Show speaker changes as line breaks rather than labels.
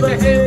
the hill.